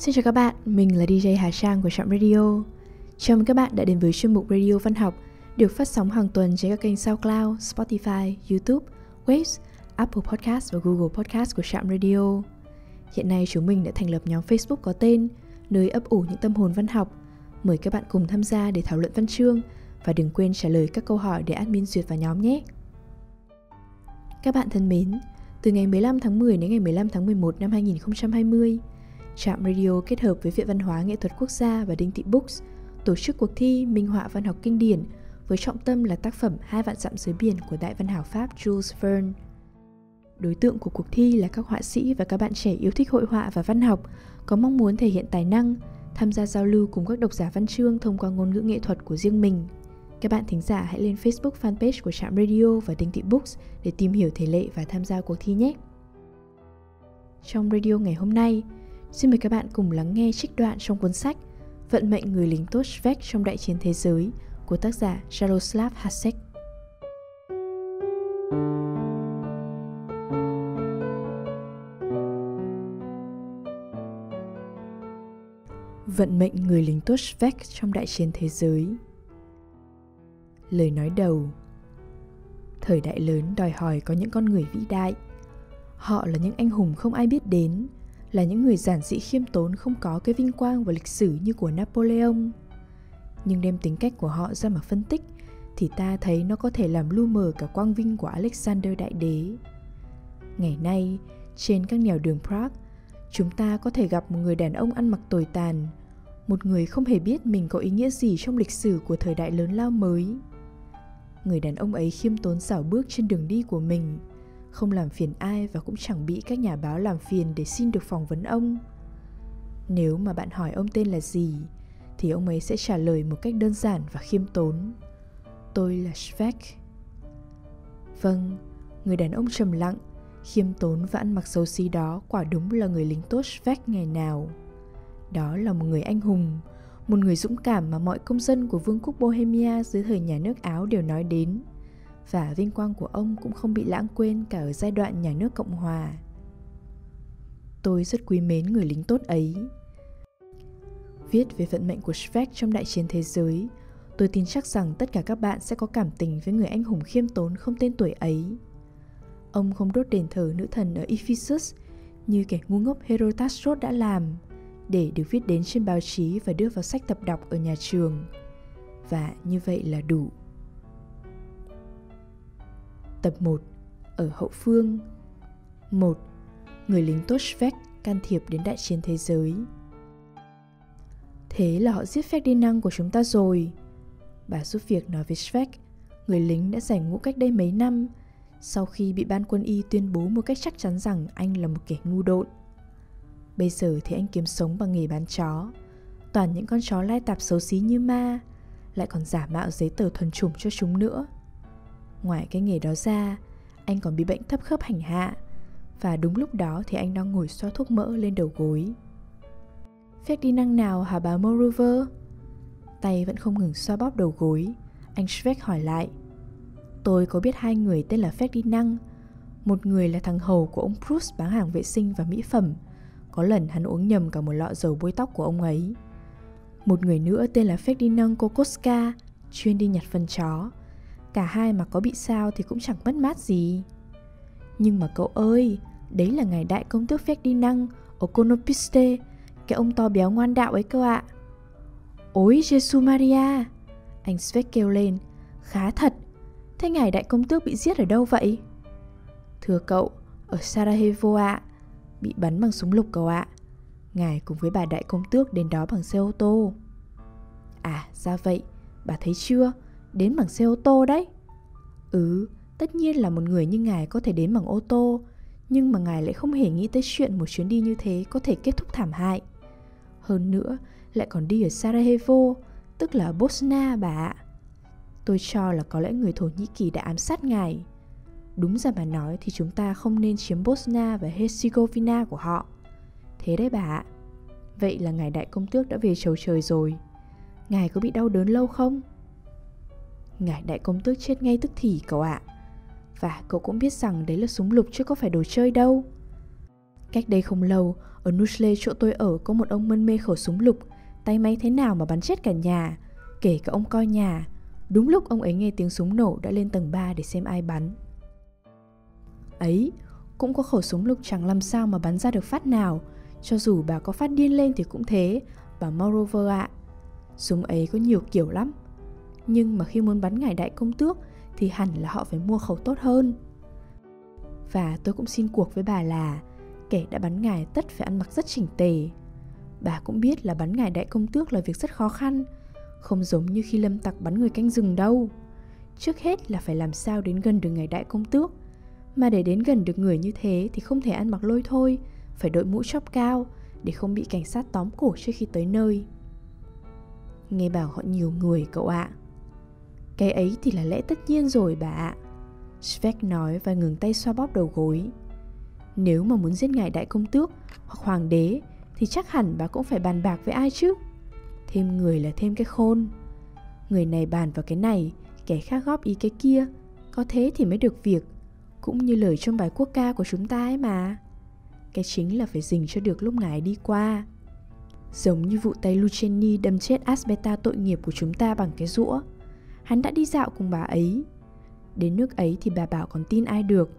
Xin chào các bạn, mình là DJ Hà Trang của Trạm Radio. Chào mừng các bạn đã đến với chuyên mục Radio Văn học được phát sóng hàng tuần trên các kênh SoundCloud, Spotify, YouTube, Waves, Apple Podcast và Google Podcast của Trạm Radio. Hiện nay chúng mình đã thành lập nhóm Facebook có tên nơi ấp ủ những tâm hồn văn học. Mời các bạn cùng tham gia để thảo luận văn chương và đừng quên trả lời các câu hỏi để admin duyệt vào nhóm nhé. Các bạn thân mến, từ ngày 15 tháng 10 đến ngày 15 tháng 11 năm 2020, Trạm Radio kết hợp với Viện Văn hóa Nghệ thuật Quốc gia và Đinh Thị Books tổ chức cuộc thi Minh họa văn học kinh điển với trọng tâm là tác phẩm Hai vạn dặm dưới biển của đại văn hào Pháp Jules Verne. Đối tượng của cuộc thi là các họa sĩ và các bạn trẻ yêu thích hội họa và văn học, có mong muốn thể hiện tài năng, tham gia giao lưu cùng các độc giả văn chương thông qua ngôn ngữ nghệ thuật của riêng mình. Các bạn thính giả hãy lên Facebook fanpage của Trạm Radio và Đinh Thị Books để tìm hiểu thể lệ và tham gia cuộc thi nhé. Trong radio ngày hôm nay, xin mời các bạn cùng lắng nghe trích đoạn trong cuốn sách Vận mệnh người lính tốt Svek trong đại chiến thế giới của tác giả Jaroslav Hasek. Vận mệnh người lính tốt Svek trong đại chiến thế giới. Lời nói đầu. Thời đại lớn đòi hỏi có những con người vĩ đại. Họ là những anh hùng không ai biết đến. Là những người giản dị khiêm tốn không có cái vinh quang và lịch sử như của Napoleon. Nhưng đem tính cách của họ ra mà phân tích Thì ta thấy nó có thể làm lu mờ cả quang vinh của Alexander Đại Đế. Ngày nay, trên các nẻo đường Prague Chúng ta có thể gặp một người đàn ông ăn mặc tồi tàn Một người không hề biết mình có ý nghĩa gì trong lịch sử của thời đại lớn lao mới. Người đàn ông ấy khiêm tốn xảo bước trên đường đi của mình không làm phiền ai và cũng chẳng bị các nhà báo làm phiền để xin được phỏng vấn ông. Nếu mà bạn hỏi ông tên là gì, thì ông ấy sẽ trả lời một cách đơn giản và khiêm tốn. Tôi là svek vâng người đàn ông trầm lặng, khiêm tốn và ăn mặc xấu xí đó quả đúng là người lính tốt svek ngày nào. Đó là một người anh hùng, một người dũng cảm mà mọi công dân của vương quốc Bohemia dưới thời nhà nước Áo đều nói đến. Và vinh quang của ông cũng không bị lãng quên cả ở giai đoạn nhà nước Cộng Hòa. Tôi rất quý mến người lính tốt ấy. Viết về vận mệnh của Schweck trong đại chiến thế giới, tôi tin chắc rằng tất cả các bạn sẽ có cảm tình với người anh hùng khiêm tốn không tên tuổi ấy. Ông không đốt đền thờ nữ thần ở Ephesus như kẻ ngu ngốc Herotastos đã làm – để được viết đến trên báo chí và đưa vào sách tập đọc ở nhà trường. Và như vậy là đủ. Tập 1 Ở hậu phương 1. Người lính tốt Svek can thiệp đến đại chiến thế giới Thế là họ giết Ferdinand của chúng ta rồi. Bà giúp việc nói với Svek, người lính đã giải ngũ cách đây mấy năm, sau khi bị ban quân y tuyên bố một cách chắc chắn rằng anh là một kẻ ngu độn. Bây giờ thì anh kiếm sống bằng nghề bán chó Toàn những con chó lai tạp xấu xí như ma Lại còn giả mạo giấy tờ thuần chủng cho chúng nữa Ngoài cái nghề đó ra Anh còn bị bệnh thấp khớp hành hạ Và đúng lúc đó thì anh đang ngồi xoa thuốc mỡ lên đầu gối Phép đi năng nào hả bà Moreover? Tay vẫn không ngừng xoa bóp đầu gối Anh Schweck hỏi lại Tôi có biết hai người tên là Phép đi năng Một người là thằng hầu của ông Bruce bán hàng vệ sinh và mỹ phẩm có lần hắn uống nhầm cả một lọ dầu bôi tóc của ông ấy. Một người nữa tên là Ferdinand Kokoska, chuyên đi nhặt phân chó. Cả hai mà có bị sao thì cũng chẳng mất mát gì. Nhưng mà cậu ơi, đấy là ngài đại công tước Ferdinand Okonopiste, cái ông to béo ngoan đạo ấy cơ ạ. Ôi Jesus Maria! Anh Svek kêu lên, khá thật. Thế ngài đại công tước bị giết ở đâu vậy? Thưa cậu, ở Sarajevo ạ bị bắn bằng súng lục cậu ạ. Ngài cùng với bà đại công tước đến đó bằng xe ô tô. À, ra vậy, bà thấy chưa? Đến bằng xe ô tô đấy. Ừ, tất nhiên là một người như ngài có thể đến bằng ô tô, nhưng mà ngài lại không hề nghĩ tới chuyện một chuyến đi như thế có thể kết thúc thảm hại. Hơn nữa, lại còn đi ở Sarajevo, tức là Bosnia bà ạ. Tôi cho là có lẽ người Thổ Nhĩ Kỳ đã ám sát ngài. Đúng ra mà nói thì chúng ta không nên chiếm Bosnia và Herzegovina của họ. Thế đấy bà ạ. Vậy là ngài đại công tước đã về chầu trời rồi. Ngài có bị đau đớn lâu không? Ngài đại công tước chết ngay tức thì cậu ạ. Và cậu cũng biết rằng đấy là súng lục chứ có phải đồ chơi đâu. Cách đây không lâu, ở Nusle chỗ tôi ở có một ông mân mê khẩu súng lục, tay máy thế nào mà bắn chết cả nhà, kể cả ông coi nhà. Đúng lúc ông ấy nghe tiếng súng nổ đã lên tầng 3 để xem ai bắn. Ấy, cũng có khẩu súng lục chẳng làm sao mà bắn ra được phát nào, cho dù bà có phát điên lên thì cũng thế, bà Morover ạ. À. Súng ấy có nhiều kiểu lắm, nhưng mà khi muốn bắn ngài đại công tước thì hẳn là họ phải mua khẩu tốt hơn. Và tôi cũng xin cuộc với bà là kẻ đã bắn ngài tất phải ăn mặc rất chỉnh tề. Bà cũng biết là bắn ngài đại công tước là việc rất khó khăn, không giống như khi lâm tặc bắn người canh rừng đâu. Trước hết là phải làm sao đến gần được ngài đại công tước, mà để đến gần được người như thế thì không thể ăn mặc lôi thôi, phải đội mũ chóp cao để không bị cảnh sát tóm cổ trước khi tới nơi. Nghe bảo họ nhiều người cậu ạ. À. Cái ấy thì là lẽ tất nhiên rồi bà ạ. Svek nói và ngừng tay xoa bóp đầu gối. Nếu mà muốn giết ngài đại công tước hoặc hoàng đế thì chắc hẳn bà cũng phải bàn bạc với ai chứ. Thêm người là thêm cái khôn. Người này bàn vào cái này, kẻ khác góp ý cái kia. Có thế thì mới được việc. Cũng như lời trong bài quốc ca của chúng ta ấy mà. Cái chính là phải dình cho được lúc ngài đi qua. Giống như vụ tay Luceni đâm chết Asbeta tội nghiệp của chúng ta bằng cái rũa. Hắn đã đi dạo cùng bà ấy. Đến nước ấy thì bà bảo còn tin ai được.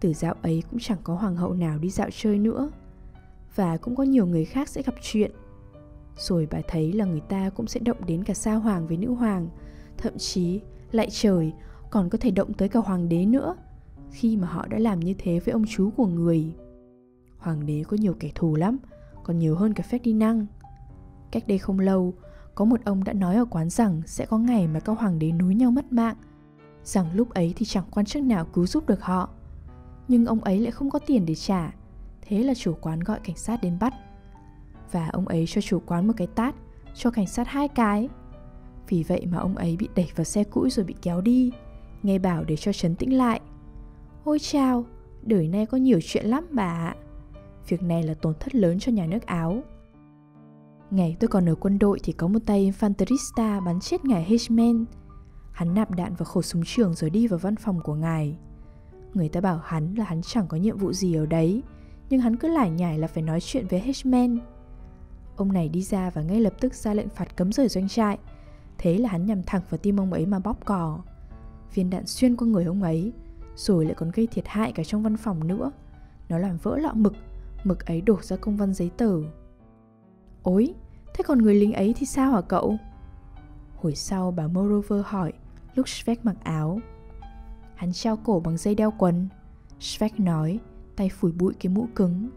Từ dạo ấy cũng chẳng có hoàng hậu nào đi dạo chơi nữa. Và cũng có nhiều người khác sẽ gặp chuyện. Rồi bà thấy là người ta cũng sẽ động đến cả sa hoàng với nữ hoàng. Thậm chí, lại trời, còn có thể động tới cả hoàng đế nữa. Khi mà họ đã làm như thế với ông chú của người. Hoàng đế có nhiều kẻ thù lắm, còn nhiều hơn cả Ferdinand. Cách đây không lâu, có một ông đã nói ở quán rằng sẽ có ngày mà các hoàng đế nối nhau mất mạng, rằng lúc ấy thì chẳng quan chức nào cứu giúp được họ. Nhưng ông ấy lại không có tiền để trả, thế là chủ quán gọi cảnh sát đến bắt. Và ông ấy cho chủ quán một cái tát, cho cảnh sát hai cái. Vì vậy mà ông ấy bị đẩy vào xe cũi rồi bị kéo đi, nghe bảo để cho trấn tĩnh lại. Ôi chào, đời nay có nhiều chuyện lắm bà ạ. Việc này là tổn thất lớn cho nhà nước Áo. Ngày tôi còn ở quân đội thì có một tay infanterista bắn chết ngài Hitchman. Hắn nạp đạn vào khẩu súng trường rồi đi vào văn phòng của ngài. Người ta bảo hắn là hắn chẳng có nhiệm vụ gì ở đấy, nhưng hắn cứ lải nhải là phải nói chuyện với Hitchman. Ông này đi ra và ngay lập tức ra lệnh phạt cấm rời doanh trại. Thế là hắn nhằm thẳng vào tim ông ấy mà bóp cò. Viên đạn xuyên qua người ông ấy, rồi lại còn gây thiệt hại cả trong văn phòng nữa. Nó làm vỡ lọ mực Mực ấy đổ ra công văn giấy tờ Ôi, thế còn người lính ấy thì sao hả cậu? Hồi sau bà Morover hỏi lúc Svek mặc áo Hắn treo cổ bằng dây đeo quần Svek nói, tay phủi bụi cái mũ cứng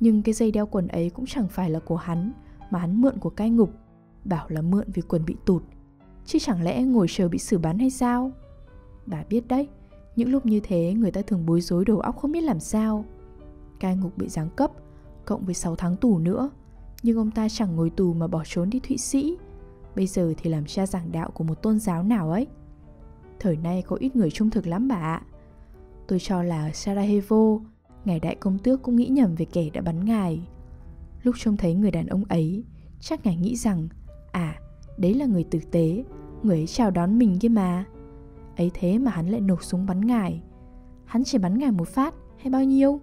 Nhưng cái dây đeo quần ấy cũng chẳng phải là của hắn Mà hắn mượn của cai ngục Bảo là mượn vì quần bị tụt Chứ chẳng lẽ ngồi chờ bị xử bắn hay sao? Bà biết đấy, những lúc như thế người ta thường bối rối đầu óc không biết làm sao cai ngục bị giáng cấp, cộng với 6 tháng tù nữa. Nhưng ông ta chẳng ngồi tù mà bỏ trốn đi Thụy Sĩ. Bây giờ thì làm cha giảng đạo của một tôn giáo nào ấy. Thời nay có ít người trung thực lắm bà ạ. Tôi cho là Sarajevo, ngài đại công tước cũng nghĩ nhầm về kẻ đã bắn ngài. Lúc trông thấy người đàn ông ấy, chắc ngài nghĩ rằng, à, đấy là người tử tế, người ấy chào đón mình kia mà. Ấy thế mà hắn lại nổ súng bắn ngài. Hắn chỉ bắn ngài một phát hay bao nhiêu?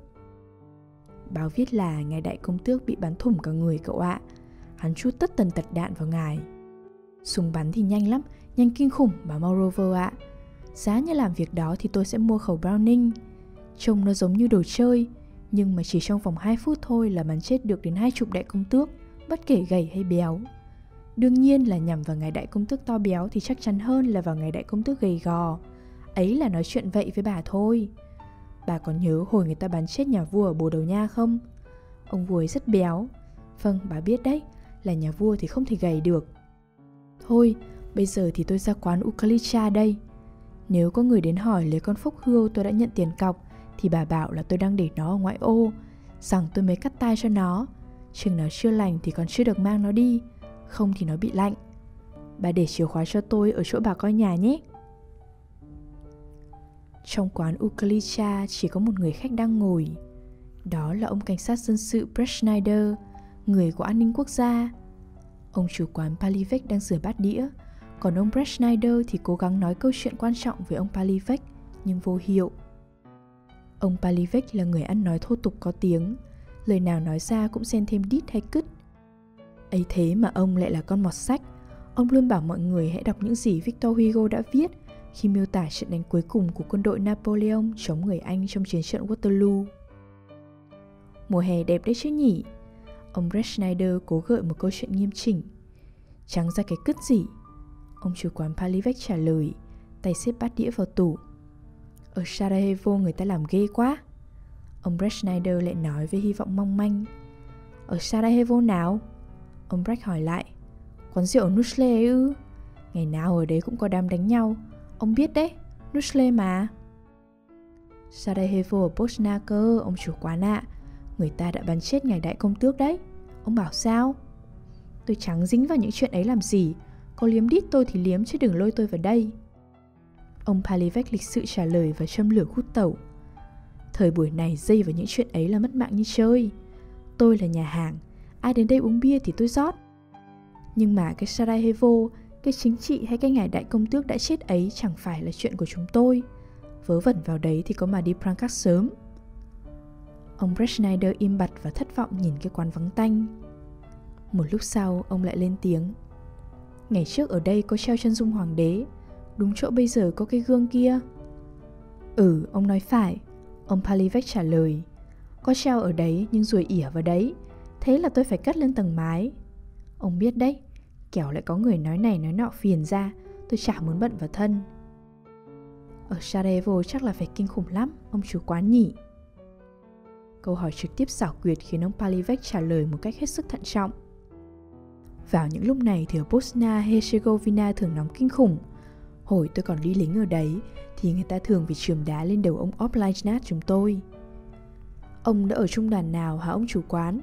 Báo viết là ngài đại công tước bị bắn thủng cả người cậu ạ. Hắn chút tất tần tật đạn vào ngài. Súng bắn thì nhanh lắm, nhanh kinh khủng bà Morover ạ. Giá như làm việc đó thì tôi sẽ mua khẩu Browning. Trông nó giống như đồ chơi, nhưng mà chỉ trong vòng 2 phút thôi là bắn chết được đến hai chục đại công tước, bất kể gầy hay béo. Đương nhiên là nhằm vào ngài đại công tước to béo thì chắc chắn hơn là vào ngài đại công tước gầy gò. Ấy là nói chuyện vậy với bà thôi. Bà còn nhớ hồi người ta bắn chết nhà vua ở Bồ Đầu Nha không? Ông vua ấy rất béo. Vâng, bà biết đấy, là nhà vua thì không thể gầy được. Thôi, bây giờ thì tôi ra quán Ukalicha đây. Nếu có người đến hỏi lấy con phúc hươu tôi đã nhận tiền cọc, thì bà bảo là tôi đang để nó ở ngoại ô, rằng tôi mới cắt tay cho nó. Chừng nó chưa lành thì còn chưa được mang nó đi, không thì nó bị lạnh. Bà để chìa khóa cho tôi ở chỗ bà coi nhà nhé. Trong quán Ukalicha chỉ có một người khách đang ngồi. Đó là ông cảnh sát dân sự Brett Schneider, người của an ninh quốc gia. Ông chủ quán Palivek đang rửa bát đĩa, còn ông Brett Schneider thì cố gắng nói câu chuyện quan trọng với ông Palivek, nhưng vô hiệu. Ông Palivek là người ăn nói thô tục có tiếng, lời nào nói ra cũng xen thêm đít hay cứt. ấy thế mà ông lại là con mọt sách. Ông luôn bảo mọi người hãy đọc những gì Victor Hugo đã viết khi miêu tả trận đánh cuối cùng của quân đội Napoleon chống người Anh trong chiến trận Waterloo. Mùa hè đẹp đấy chứ nhỉ? Ông Brett Schneider cố gợi một câu chuyện nghiêm chỉnh. Trắng ra cái cứt gì. Ông chủ quán Palivek trả lời, tay xếp bát đĩa vào tủ. Ở Sarajevo người ta làm ghê quá. Ông Brett Schneider lại nói với hy vọng mong manh. Ở Sarajevo nào? Ông Brett hỏi lại. Quán rượu Nusle ấy ư? Ngày nào ở đấy cũng có đám đánh nhau. Ông biết đấy, Nusle mà. Sarajevo ở Bosna cơ, ông chủ quán ạ. À. Người ta đã bắn chết ngài đại công tước đấy. Ông bảo sao? Tôi chẳng dính vào những chuyện ấy làm gì. Có liếm đít tôi thì liếm chứ đừng lôi tôi vào đây. Ông Palivek lịch sự trả lời và châm lửa hút tẩu. Thời buổi này dây vào những chuyện ấy là mất mạng như chơi. Tôi là nhà hàng, ai đến đây uống bia thì tôi rót. Nhưng mà cái Sarajevo, cái chính trị hay cái ngài đại công tước đã chết ấy chẳng phải là chuyện của chúng tôi. Vớ vẩn vào đấy thì có mà đi Prankak sớm. Ông Bretschneider im bặt và thất vọng nhìn cái quán vắng tanh. Một lúc sau, ông lại lên tiếng. Ngày trước ở đây có treo chân dung hoàng đế, đúng chỗ bây giờ có cái gương kia. Ừ, ông nói phải. Ông Palivek trả lời. Có treo ở đấy nhưng ruồi ỉa vào đấy, thế là tôi phải cất lên tầng mái. Ông biết đấy, kẻo lại có người nói này nói nọ phiền ra, tôi chả muốn bận vào thân. Ở Sarajevo chắc là phải kinh khủng lắm, ông chủ quán nhỉ. Câu hỏi trực tiếp xảo quyệt khiến ông Palivek trả lời một cách hết sức thận trọng. Vào những lúc này thì ở Bosnia Herzegovina thường nóng kinh khủng. Hồi tôi còn đi lính ở đấy thì người ta thường bị trường đá lên đầu ông Oplajnat chúng tôi. Ông đã ở trung đoàn nào hả ông chủ quán?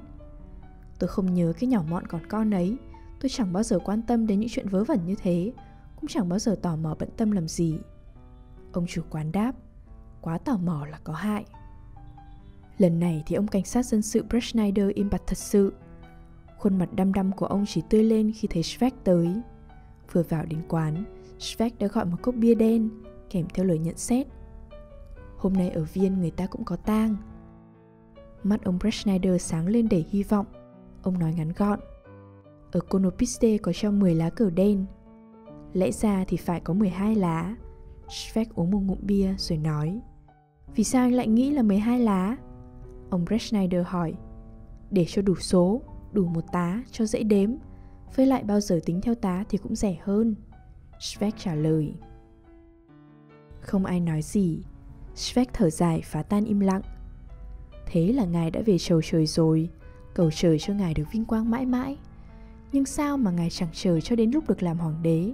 Tôi không nhớ cái nhỏ mọn còn con ấy. Tôi chẳng bao giờ quan tâm đến những chuyện vớ vẩn như thế, cũng chẳng bao giờ tò mò bận tâm làm gì. Ông chủ quán đáp, quá tò mò là có hại. Lần này thì ông cảnh sát dân sự Brett Schneider im bặt thật sự. Khuôn mặt đăm đăm của ông chỉ tươi lên khi thấy Schweck tới. Vừa vào đến quán, Schweck đã gọi một cốc bia đen, kèm theo lời nhận xét. Hôm nay ở Viên người ta cũng có tang. Mắt ông Brett Schneider sáng lên đầy hy vọng. Ông nói ngắn gọn. Ở Konopiste có treo 10 lá cờ đen. Lẽ ra thì phải có 12 lá. Svek uống một ngụm bia rồi nói. Vì sao anh lại nghĩ là 12 lá? Ông Bretschneider hỏi. Để cho đủ số, đủ một tá cho dễ đếm. Với lại bao giờ tính theo tá thì cũng rẻ hơn. Svek trả lời. Không ai nói gì. Svek thở dài phá tan im lặng. Thế là ngài đã về trầu trời rồi, cầu trời cho ngài được vinh quang mãi mãi. Nhưng sao mà ngài chẳng chờ cho đến lúc được làm hoàng đế?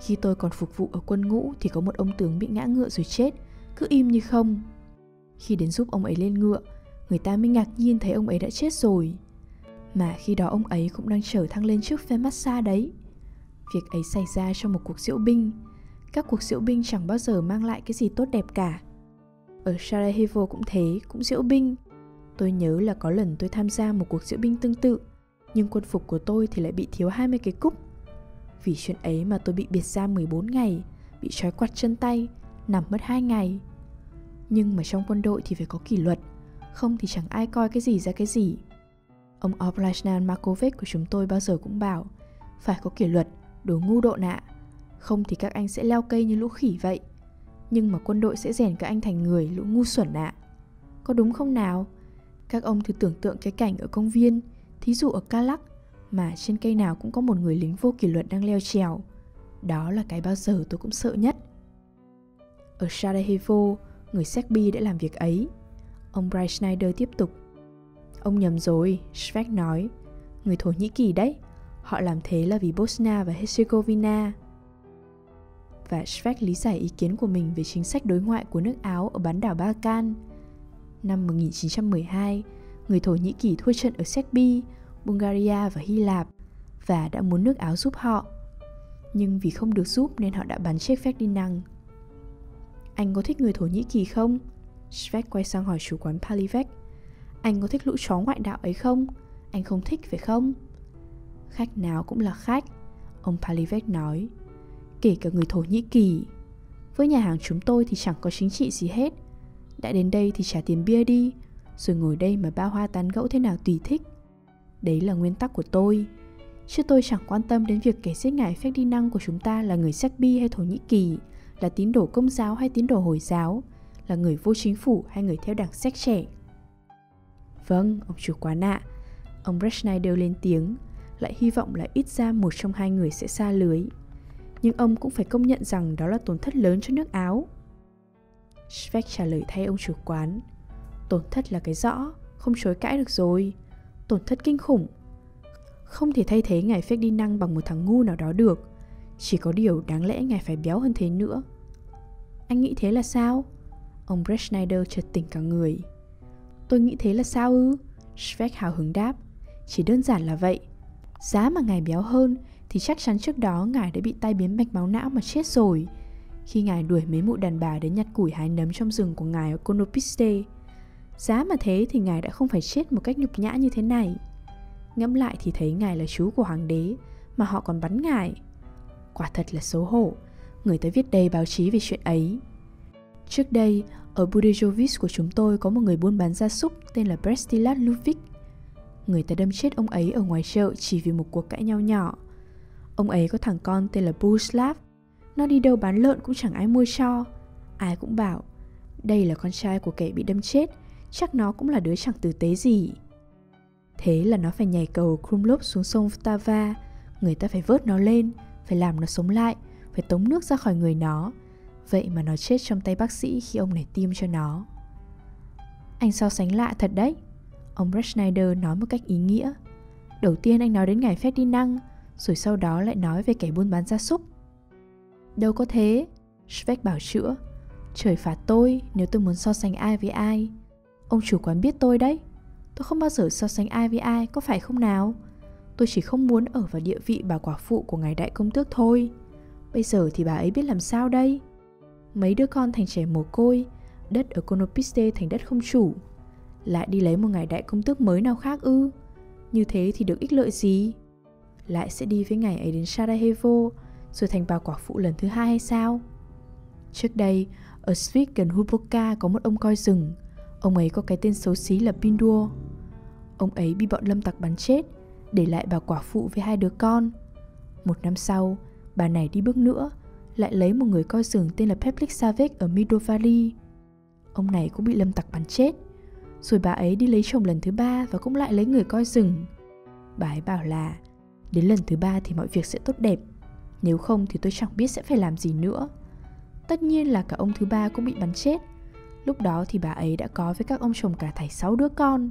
Khi tôi còn phục vụ ở quân ngũ thì có một ông tướng bị ngã ngựa rồi chết, cứ im như không. Khi đến giúp ông ấy lên ngựa, người ta mới ngạc nhiên thấy ông ấy đã chết rồi. Mà khi đó ông ấy cũng đang trở thăng lên trước phe massage đấy. Việc ấy xảy ra trong một cuộc diễu binh. Các cuộc diễu binh chẳng bao giờ mang lại cái gì tốt đẹp cả. Ở Sarajevo cũng thế, cũng diễu binh. Tôi nhớ là có lần tôi tham gia một cuộc diễu binh tương tự, nhưng quân phục của tôi thì lại bị thiếu 20 cái cúc. Vì chuyện ấy mà tôi bị biệt ra 14 ngày, bị trói quặt chân tay, nằm mất 2 ngày. Nhưng mà trong quân đội thì phải có kỷ luật, không thì chẳng ai coi cái gì ra cái gì. Ông Oblashnan Markovic của chúng tôi bao giờ cũng bảo, phải có kỷ luật, đồ ngu độ nạ, không thì các anh sẽ leo cây như lũ khỉ vậy. Nhưng mà quân đội sẽ rèn các anh thành người lũ ngu xuẩn ạ. Có đúng không nào? Các ông thử tưởng tượng cái cảnh ở công viên, thí dụ ở Kalak, mà trên cây nào cũng có một người lính vô kỷ luật đang leo trèo. Đó là cái bao giờ tôi cũng sợ nhất. Ở Sarajevo, người Serbi đã làm việc ấy. Ông Brian Schneider tiếp tục. Ông nhầm rồi, Schweck nói. Người Thổ Nhĩ Kỳ đấy. Họ làm thế là vì Bosnia và Herzegovina. Và Schweck lý giải ý kiến của mình về chính sách đối ngoại của nước Áo ở bán đảo Balkan. Năm 1912, người Thổ Nhĩ Kỳ thua trận ở Serbia, Bulgaria và Hy Lạp và đã muốn nước Áo giúp họ. Nhưng vì không được giúp nên họ đã bắn chết Ferdinand anh có thích người Thổ Nhĩ Kỳ không? Svek quay sang hỏi chủ quán Palivek Anh có thích lũ chó ngoại đạo ấy không? Anh không thích, phải không? Khách nào cũng là khách, Ông Palivek nói Kể cả người Thổ Nhĩ Kỳ Với nhà hàng chúng tôi thì chẳng có chính trị gì hết Đã đến đây thì trả tiền bia đi, Rồi ngồi đây mà ba hoa tán gẫu thế nào tùy thích Đấy là nguyên tắc của tôi. Chứ tôi chẳng quan tâm đến việc kẻ giết ngài Ferdinand của chúng ta là người Serbi hay Thổ Nhĩ Kỳ Là tín đồ công giáo hay tín đồ Hồi giáo Là người vô chính phủ hay người theo đảng sách trẻ. Vâng, ông chủ quán ạ. Ông Brett đều lên tiếng Lại hy vọng là ít ra một trong hai người sẽ xa lưới. Nhưng ông cũng phải công nhận rằng đó là tổn thất lớn cho nước Áo. Schweck trả lời thay ông chủ quán Tổn thất là cái rõ, không chối cãi được rồi. Tổn thất kinh khủng. Không thể thay thế ngài Ferdinand bằng một thằng ngu nào đó được. Chỉ có điều đáng lẽ ngài phải béo hơn thế nữa. Anh nghĩ thế là sao? Ông Brett Schneider chợt tỉnh cả người. Tôi nghĩ thế là sao ư? Schweck hào hứng đáp. Chỉ đơn giản là vậy. Giá mà ngài béo hơn Thì chắc chắn trước đó ngài đã bị tai biến mạch máu não mà chết rồi. Khi ngài đuổi mấy mụ đàn bà đến nhặt củi hái nấm trong rừng của ngài ở Konopiste Giá mà thế thì ngài đã không phải chết một cách nhục nhã như thế này Ngẫm lại thì thấy ngài là chú của hoàng đế Mà họ còn bắn ngài Quả thật là xấu hổ Người ta viết đầy báo chí về chuyện ấy Trước đây, ở Budejovic của chúng tôi có một người buôn bán gia súc tên là Brestilat Luvic. Người ta đâm chết ông ấy ở ngoài chợ chỉ vì một cuộc cãi nhau nhỏ. Ông ấy có thằng con tên là Buslav. Nó đi đâu bán lợn cũng chẳng ai mua cho. Ai cũng bảo, đây là con trai của kẻ bị đâm chết, chắc nó cũng là đứa chẳng tử tế gì. Thế là nó phải nhảy cầu Krumlov xuống sông Vtava. Người ta phải vớt nó lên, phải làm nó sống lại, phải tống nước ra khỏi người nó, Vậy mà nó chết trong tay bác sĩ khi ông này tiêm cho nó. Anh so sánh lạ thật đấy Ông Brett Schneider nói một cách ý nghĩa. Đầu tiên anh nói đến ngài Ferdinand Rồi sau đó lại nói về kẻ buôn bán gia súc. Đâu có thế Schweck bảo chữa. Trời phạt tôi nếu tôi muốn so sánh ai với ai. Ông chủ quán biết tôi đấy Tôi không bao giờ so sánh ai với ai Có phải không nào Tôi chỉ không muốn ở vào địa vị bà quả phụ của ngài đại công tước thôi Bây giờ thì bà ấy biết làm sao đây mấy đứa con thành trẻ mồ côi, đất ở Konopiste thành đất không chủ. Lại đi lấy một ngài đại công tước mới nào khác ư? Như thế thì được ích lợi gì? Lại sẽ đi với ngài ấy đến Sarajevo, rồi thành bà quả phụ lần thứ hai hay sao? Trước đây, ở Svik gần Huboka có một ông coi rừng. Ông ấy có cái tên xấu xí là Pindur. Ông ấy bị bọn lâm tặc bắn chết, để lại bà quả phụ với hai đứa con. Một năm sau, bà này đi bước nữa, lại lấy một người coi rừng tên là Peplik Savek ở Midovari. Ông này cũng bị lâm tặc bắn chết. Rồi bà ấy đi lấy chồng lần thứ ba và cũng lại lấy người coi rừng. Bà ấy bảo là đến lần thứ ba thì mọi việc sẽ tốt đẹp. Nếu không thì tôi chẳng biết sẽ phải làm gì nữa. Tất nhiên là cả ông thứ ba cũng bị bắn chết. Lúc đó thì bà ấy đã có với các ông chồng cả thảy 6 đứa con.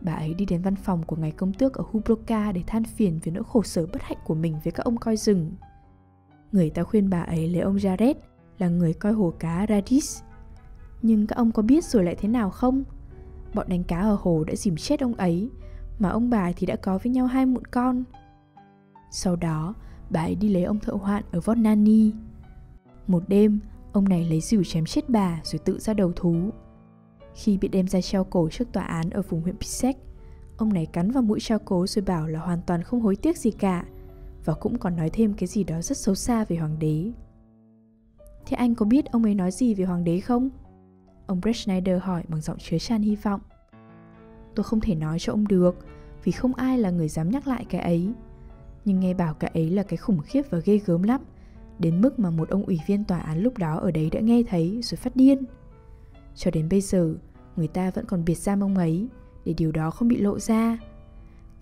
Bà ấy đi đến văn phòng của ngài công tước ở Hubroka để than phiền về nỗi khổ sở bất hạnh của mình với các ông coi rừng. Người ta khuyên bà ấy lấy ông Jared là người coi hồ cá Radis. Nhưng các ông có biết rồi lại thế nào không? Bọn đánh cá ở hồ đã dìm chết ông ấy, mà ông bà thì đã có với nhau hai mụn con. Sau đó, bà ấy đi lấy ông thợ hoạn ở Vodnani. Một đêm, ông này lấy rìu chém chết bà rồi tự ra đầu thú. Khi bị đem ra treo cổ trước tòa án ở vùng huyện Pisek, ông này cắn vào mũi treo cố rồi bảo là hoàn toàn không hối tiếc gì cả – và cũng còn nói thêm cái gì đó rất xấu xa về hoàng đế. Thế anh có biết ông ấy nói gì về hoàng đế không? Ông Brett Schneider hỏi bằng giọng chứa chan hy vọng. Tôi không thể nói cho ông được, vì không ai là người dám nhắc lại cái ấy. Nhưng nghe bảo cái ấy là cái khủng khiếp và ghê gớm lắm, đến mức mà một ông ủy viên tòa án lúc đó ở đấy đã nghe thấy rồi phát điên. Cho đến bây giờ, người ta vẫn còn biệt giam ông ấy, để điều đó không bị lộ ra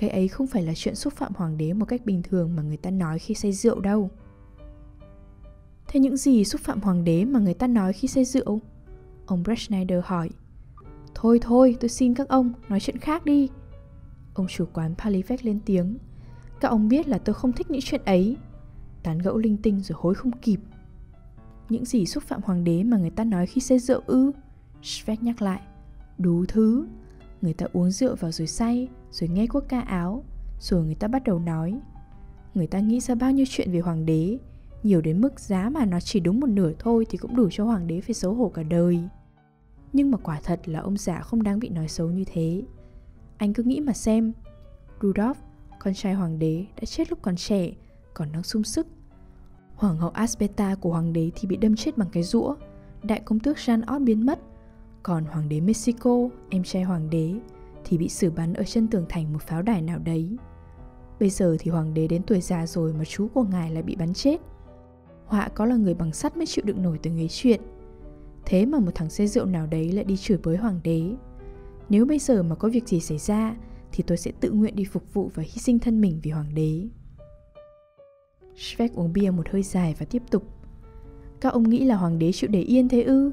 cái ấy không phải là chuyện xúc phạm hoàng đế một cách bình thường mà người ta nói khi say rượu đâu. Thế những gì xúc phạm hoàng đế mà người ta nói khi say rượu? Ông Brett Schneider hỏi. Thôi thôi, tôi xin các ông, nói chuyện khác đi. Ông chủ quán Palivec lên tiếng. Các ông biết là tôi không thích những chuyện ấy. Tán gẫu linh tinh rồi hối không kịp. Những gì xúc phạm hoàng đế mà người ta nói khi say rượu ư? Schweck nhắc lại. Đủ thứ, Người ta uống rượu vào rồi say Rồi nghe quốc ca áo Rồi người ta bắt đầu nói Người ta nghĩ ra bao nhiêu chuyện về hoàng đế Nhiều đến mức giá mà nó chỉ đúng một nửa thôi Thì cũng đủ cho hoàng đế phải xấu hổ cả đời Nhưng mà quả thật là ông già không đáng bị nói xấu như thế Anh cứ nghĩ mà xem Rudolph, con trai hoàng đế đã chết lúc còn trẻ còn đang sung sức Hoàng hậu Asbeta của hoàng đế thì bị đâm chết bằng cái rũa Đại công tước Jean Ott biến mất Còn hoàng đế Mexico, em trai hoàng đế, thì bị xử bắn ở chân tường thành một pháo đài nào đấy. Bây giờ thì hoàng đế đến tuổi già rồi mà chú của ngài lại bị bắn chết. Họa có là người bằng sắt mới chịu đựng nổi từng ấy chuyện. Thế mà một thằng xe rượu nào đấy lại đi chửi bới hoàng đế. Nếu bây giờ mà có việc gì xảy ra thì tôi sẽ tự nguyện đi phục vụ và hy sinh thân mình vì hoàng đế. Shrek uống bia một hơi dài và tiếp tục. Các ông nghĩ là hoàng đế chịu để yên thế ư?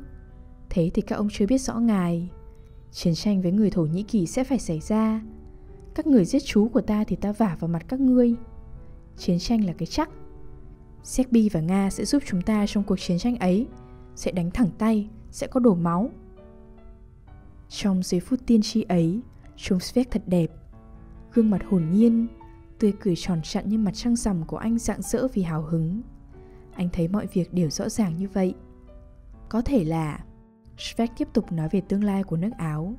Thế thì các ông chưa biết rõ ngài. Chiến tranh với người Thổ Nhĩ Kỳ sẽ phải xảy ra. Các người giết chú của ta thì ta vả vào mặt các ngươi. Chiến tranh là cái chắc. Serbia và Nga sẽ giúp chúng ta trong cuộc chiến tranh ấy. Sẽ đánh thẳng tay, sẽ có đổ máu. Trong giây phút tiên tri ấy, trông Svek thật đẹp. Gương mặt hồn nhiên, tươi cười tròn trặn như mặt trăng rằm của anh rạng rỡ vì hào hứng. Anh thấy mọi việc đều rõ ràng như vậy. Có thể là Svek tiếp tục nói về tương lai của nước Áo.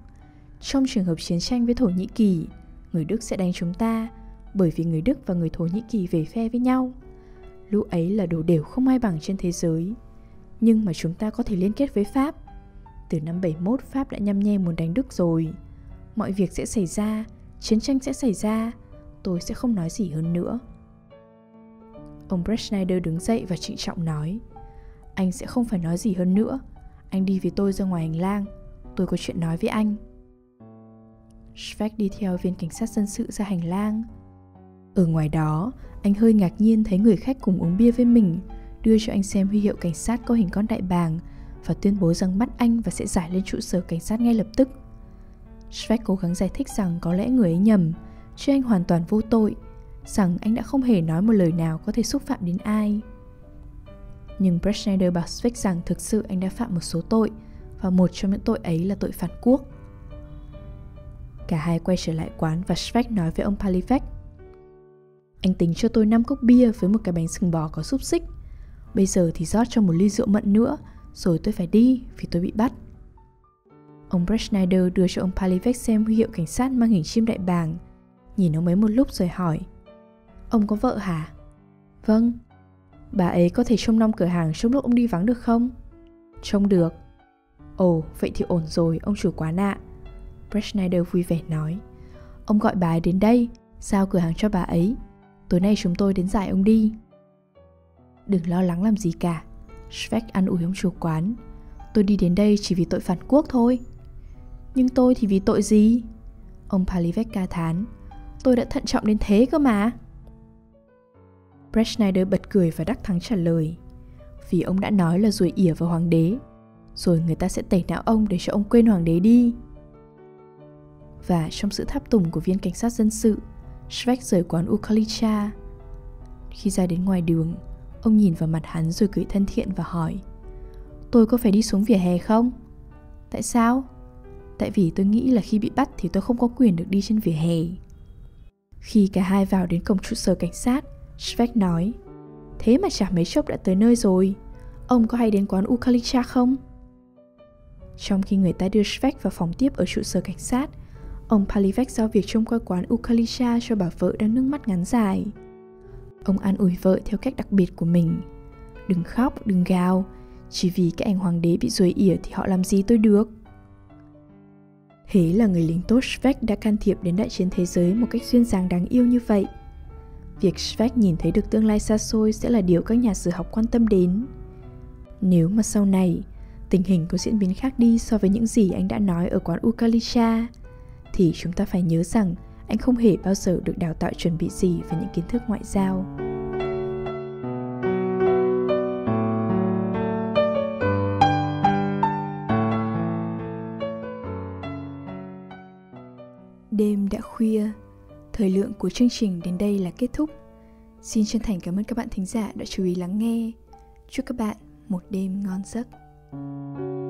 Trong trường hợp chiến tranh với Thổ Nhĩ Kỳ, người Đức sẽ đánh chúng ta bởi vì người Đức và người Thổ Nhĩ Kỳ về phe với nhau. Lũ ấy là đồ đều không ai bằng trên thế giới. Nhưng mà chúng ta có thể liên kết với Pháp. Từ năm 71 Pháp đã nhăm nhe muốn đánh Đức rồi. Mọi việc sẽ xảy ra, chiến tranh sẽ xảy ra, tôi sẽ không nói gì hơn nữa. Ông Brett Schneider đứng dậy và trịnh trọng nói Anh sẽ không phải nói gì hơn nữa. Anh đi với tôi ra ngoài hành lang. Tôi có chuyện nói với anh. Schweck đi theo viên cảnh sát dân sự ra hành lang. Ở ngoài đó, anh hơi ngạc nhiên thấy người khách cùng uống bia với mình Đưa cho anh xem huy hiệu cảnh sát có hình con đại bàng Và tuyên bố rằng bắt anh và sẽ giải lên trụ sở cảnh sát ngay lập tức. Schweck cố gắng giải thích rằng có lẽ người ấy nhầm Chứ anh hoàn toàn vô tội rằng anh đã không hề nói một lời nào có thể xúc phạm đến ai. Nhưng Brett Schneider bảo Swick rằng thực sự anh đã phạm một số tội và một trong những tội ấy là tội phản quốc. Cả hai quay trở lại quán và Schweck nói với ông Palivek Anh tính cho tôi 5 cốc bia với một cái bánh sừng bò có xúc xích. Bây giờ thì rót cho một ly rượu mận nữa, rồi tôi phải đi vì tôi bị bắt. Ông Brett Schneider đưa cho ông Palivek xem huy hiệu cảnh sát mang hình chim đại bàng. Nhìn ông ấy một lúc rồi hỏi – Ông có vợ hả? Vâng. Bà ấy có thể trông nom cửa hàng trong lúc ông đi vắng được không? Trông được. Ồ, vậy thì ổn rồi, ông chủ quán ạ. Brett Schneider vui vẻ nói. Ông gọi bà ấy đến đây, giao cửa hàng cho bà ấy. Tối nay chúng tôi đến giải ông đi. Đừng lo lắng làm gì cả. Schweck ăn ủi ông chủ quán. Tôi đi đến đây chỉ vì tội phản quốc thôi. Nhưng tôi thì vì tội gì? Ông Palivek ca thán. Tôi đã thận trọng đến thế cơ mà. Brett Schneider bật cười và đắc thắng trả lời Vì ông đã nói là rồi ỉa vào hoàng đế, Rồi người ta sẽ tẩy não ông để cho ông quên hoàng đế đi Và trong sự tháp tùng của viên cảnh sát dân sự, Schweck rời quán Ukalicha Khi ra đến ngoài đường, Ông nhìn vào mặt hắn rồi cười thân thiện và hỏi, Tôi có phải đi xuống vỉa hè không? Tại sao? Tại vì tôi nghĩ là khi bị bắt thì tôi không có quyền được đi trên vỉa hè khi cả hai vào đến cổng trụ sở cảnh sát Svek nói Thế mà chả mấy chốc đã tới nơi rồi. Ông có hay đến quán Ukalicha không? Trong khi người ta đưa Svek vào phòng tiếp ở trụ sở cảnh sát Ông Palivek giao việc trông coi quán Ukalicha cho bà vợ đang nước mắt ngắn dài. Ông an ủi vợ theo cách đặc biệt của mình Đừng khóc, đừng gào Chỉ vì cái anh hoàng đế bị ruồi ỉa thì họ làm gì tôi được? Thế là người lính tốt Svek đã can thiệp đến đại chiến thế giới một cách duyên dáng đáng yêu như vậy Việc Svek nhìn thấy được tương lai xa xôi sẽ là điều các nhà sử học quan tâm đến. Nếu mà sau này, tình hình có diễn biến khác đi so với những gì anh đã nói ở quán Ukalisha, thì chúng ta phải nhớ rằng anh không hề bao giờ được đào tạo chuẩn bị gì về những kiến thức ngoại giao. Đêm đã khuya, Thời lượng của chương trình đến đây là kết thúc. Xin chân thành cảm ơn các bạn thính giả đã chú ý lắng nghe. Chúc các bạn một đêm ngon giấc. thank you